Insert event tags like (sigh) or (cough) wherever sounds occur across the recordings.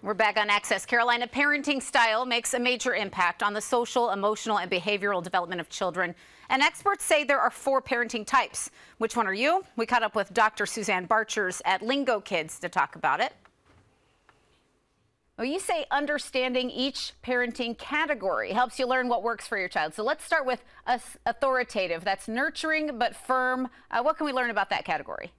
We're back on Access Carolina. Parenting style makes a major impact on the social, emotional, and behavioral development of children. And experts say there are four parenting types. Which one are you? We caught up with Dr. Suzanne Barchers at LingoKids to talk about it. Well, you say understanding each parenting category helps you learn what works for your child. So let's start with authoritative. That's nurturing but firm. Uh, what can we learn about that category?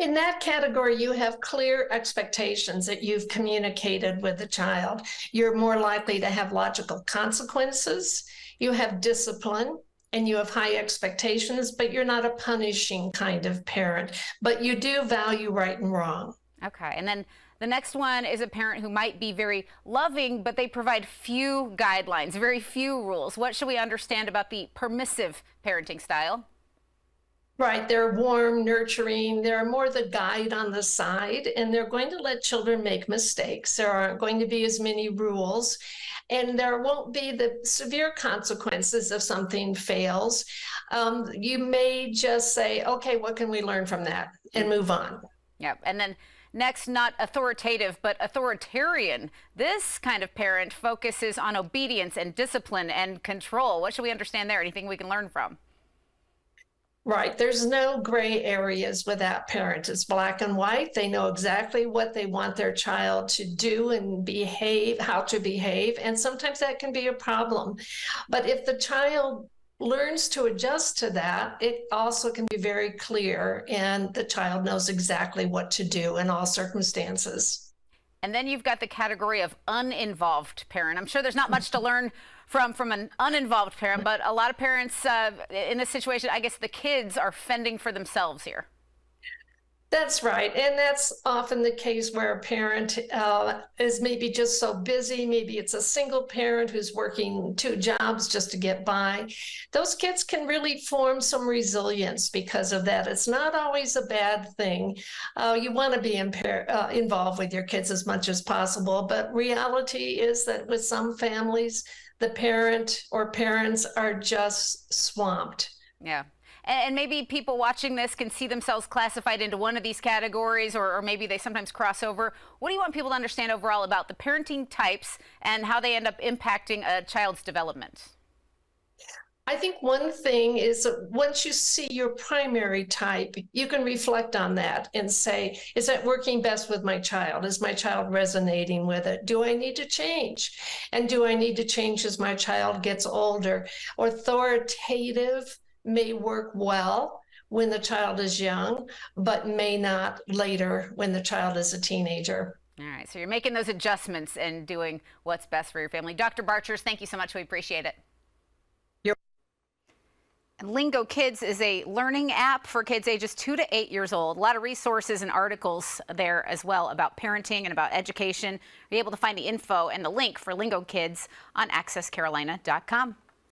In that category, you have clear expectations that you've communicated with the child. You're more likely to have logical consequences. You have discipline and you have high expectations, but you're not a punishing kind of parent. But you do value right and wrong. Okay. And then the next one is a parent who might be very loving, but they provide few guidelines, very few rules. What should we understand about the permissive parenting style? Right. They're warm, nurturing. They're more the guide on the side, and they're going to let children make mistakes. There aren't going to be as many rules, and there won't be the severe consequences if something fails. Um, you may just say, okay, what can we learn from that and move on. Yep. And then Next, not authoritative, but authoritarian. This kind of parent focuses on obedience and discipline and control. What should we understand there? Anything we can learn from? Right. There's no gray areas with that parent. It's black and white. They know exactly what they want their child to do and behave, how to behave. And sometimes that can be a problem. But if the child learns to adjust to that, it also can be very clear and the child knows exactly what to do in all circumstances. And then you've got the category of uninvolved parent. I'm sure there's not much to (laughs) learn from from an uninvolved parent, but a lot of parents uh, in this situation, I guess the kids are fending for themselves here. That's right. And that's often the case where a parent uh, is maybe just so busy. Maybe it's a single parent who's working two jobs just to get by. Those kids can really form some resilience because of that. It's not always a bad thing. Uh, you want to be uh, involved with your kids as much as possible. But reality is that with some families, the parent or parents are just swamped. Yeah. And maybe people watching this can see themselves classified into one of these categories, or, or, maybe they sometimes cross over. What do you want people to understand overall about the parenting types and how they end up impacting a child's development? I think one thing is that once you see your primary type, you can reflect on that and say, is that working best with my child? Is my child resonating with it? Do I need to change? And do I need to change as my child gets older? Authoritative may work well when the child is young, but may not later when the child is a teenager. All right, so you're making those adjustments and doing what's best for your family. Dr. Barchers, thank you so much. We appreciate it. And LingoKids is a learning app for kids ages two to eight years old. A lot of resources and articles there as well about parenting and about education. You're able to find the info and the link for LingoKids on accesscarolina.com.